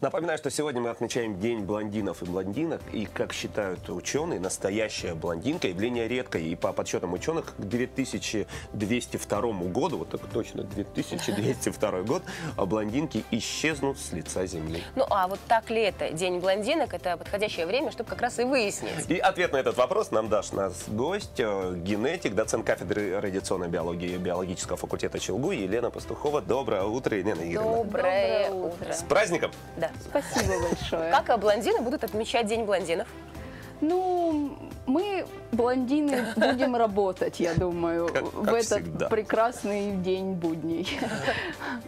Напоминаю, что сегодня мы отмечаем День блондинов и блондинок. И, как считают ученые, настоящая блондинка – явление редкое. И по подсчетам ученых, к 2202 году, вот так точно, 2202 год, а блондинки исчезнут с лица Земли. Ну а вот так ли это? День блондинок – это подходящее время, чтобы как раз и выяснить. И ответ на этот вопрос нам даст наш гость, э, генетик, доцент кафедры радиационной биологии и биологического факультета ЧелГУ Елена Пастухова. Доброе утро, Елена Игоревна. Доброе Доброе утро. С праздником! Да. Спасибо большое. Как а, блондины будут отмечать День блондинов? Ну, мы, блондины, будем работать, я думаю, Как- в как этот всегда. прекрасный день будней.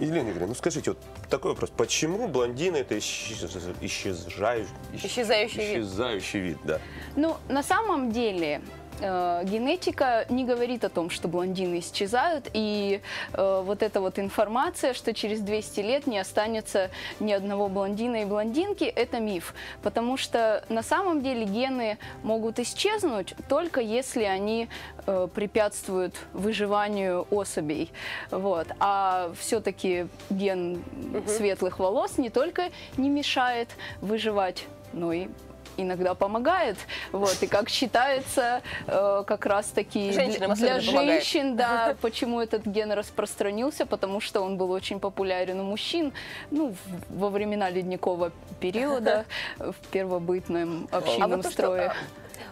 Елена Игоревна, ну скажите, вот такой вопрос. Почему блондины это исчез- исчезжающий, Исчезающий вид. исчезающий вид, да. Ну, на самом деле, э, генетика не говорит о том, что блондины исчезают, и э, вот эта вот информация, что через 200 лет не останется ни одного блондина и блондинки, это миф, потому что на самом деле гены могут исчезнуть только если они э, препятствуют выживанию особей, вот. А все-таки ген светлых волос не только не мешает выживать, но и иногда помогает. Вот, и как считается, э, как раз таки Женщинам для, для особенно помогает. женщин, да, почему этот ген распространился, потому что он был очень популярен у мужчин, ну, во времена ледникового периода, в первобытном общинном вот то, что, строе. а,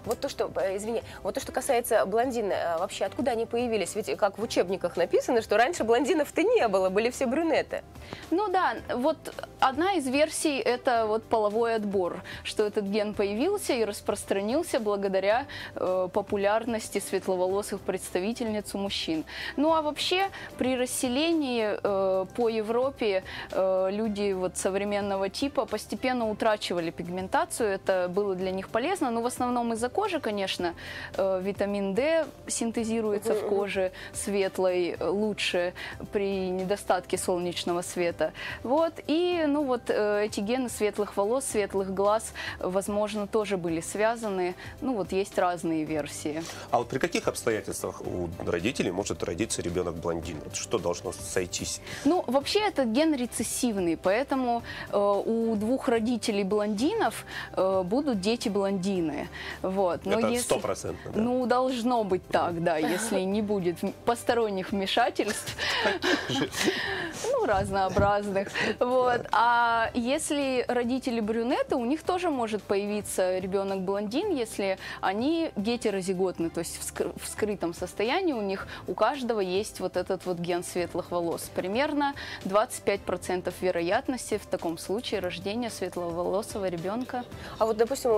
вот то, что, э, извини, вот то, что касается блондин, э, вообще откуда они появились? Ведь как в учебниках написано, что раньше блондинов-то не было, были все брюнеты. Ну да, вот одна из версий это вот половой отбор, что этот ген появился и распространился благодаря э, популярности светловолосых представительниц у мужчин. Ну а вообще при расселении э, по Европе э, люди вот современного типа постепенно утрачивали пигментацию, это было для них полезно, но в основном из-за кожи, конечно, э, витамин D синтезируется в коже светлой э, лучше при недостатке солнечного света. Вот, и, ну вот, э, эти гены светлых волос, светлых глаз, возможно, тоже были связаны. Ну вот, есть разные версии. А вот при каких обстоятельствах у родителей может родиться ребенок блондин? Вот что должно сойтись? Ну, вообще этот ген рецессивный, поэтому э, у двух родителей блондинов э, будут дети блондины. Вот. Но Это стопроцентно, да? Ну, должно быть так, да, если не будет посторонних вмешательств. Ну, разнообразных. Вот. А если родители брюнеты, у них тоже может появиться ребенок блондин, если они гетерозиготны, то есть в, скры- в скрытом состоянии у них у каждого есть вот этот вот ген светлых волос. Примерно 25% вероятности в таком случае рождения светловолосого ребенка. А вот, допустим,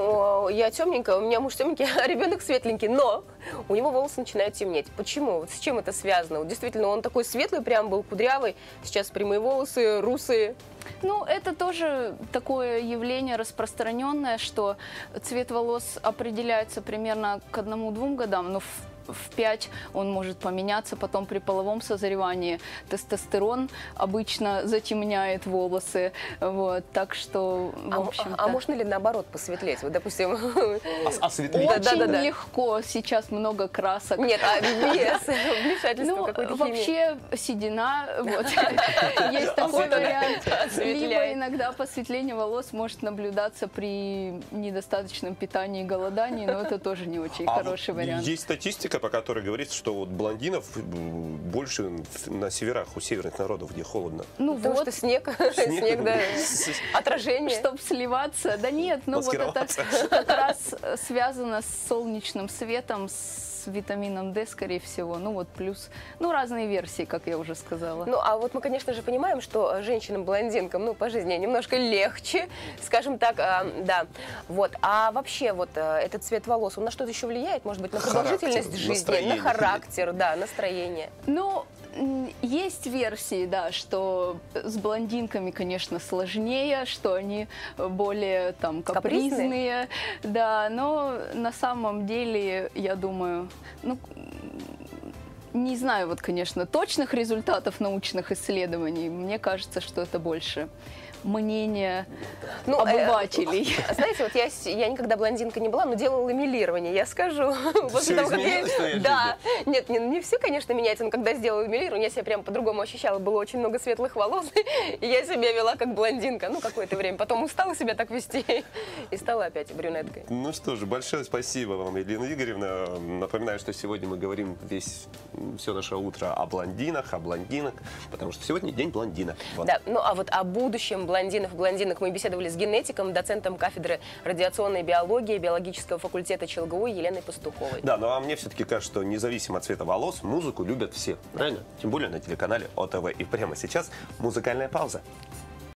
я темненькая, у меня муж темненький, а ребенок светленький, но у него волосы начинают темнеть. Почему? Вот с чем это связано? Вот действительно, он такой светлый, прям был кудрявый, сейчас прямые волосы, русые. Ну, это тоже такое явление распространенное, что цвет волос определяется примерно к одному-двум годам, но в в 5 он может поменяться, потом при половом созревании тестостерон обычно затемняет волосы, вот, так что, в А, м- общем-то... а можно ли наоборот посветлеть? Вот, допустим, А, осветлить? Очень Да-да-да-да. легко, сейчас много красок. нет, а без вмешательства Ну, какой-то вообще седина, вот, есть такой Осветляет, вариант. Либо иногда посветление волос может наблюдаться при недостаточном питании и голодании, но это тоже не очень А хороший вариант. Есть статистика, по которой говорится, что вот блондинов м, больше на северах, у северных народов, где холодно. Ну Потому вот, что снег, снег, да, отражение. чтобы сливаться. Да нет, ну вот это как раз связано с солнечным светом, с витамином D, скорее всего. Ну вот плюс, ну разные версии, как я уже сказала. Ну, а вот мы, конечно же, понимаем, что женщинам-блондинкам, ну, по жизни немножко легче, скажем так, а, да. Вот. А вообще, вот а, этот цвет волос, он на что-то еще влияет? Может быть, на Характер, продолжительность жизни, настроение. на характер, да, настроение. Ну, есть версии, да, что с блондинками, конечно, сложнее, что они более там Капризные? капризные, да, но на самом деле, я думаю, ну, не знаю, вот, конечно, точных результатов научных исследований. Мне кажется, что это больше мнение Ну, э, обывателей. Знаете, вот я, я никогда блондинка не была, но делала ламелирование, я скажу. После того, как я- Да. Нет, не, не все, конечно, меняется, но когда сделала ламелирование, я себя прям по-другому ощущала. Было очень много светлых волос, и я себя вела как блондинка, ну, какое-то время. Потом устала себя так вести и стала опять брюнеткой. Ну что же, большое спасибо вам, Елена Игоревна. Напоминаю, что сегодня мы говорим весь, все наше утро о блондинах, о блондинах, потому что сегодня день блондинок. Вот. Да, ну а вот о будущем блондинов и блондинок мы беседовали с генетиком, доцентом кафедры радиационной биологии биологического факультета ЧЛГУ Еленой Пастуховой. Да, ну а мне все-таки кажется, что независимо от цвета волос, музыку любят все, правильно? Тем более на телеканале ОТВ. И прямо сейчас музыкальная пауза.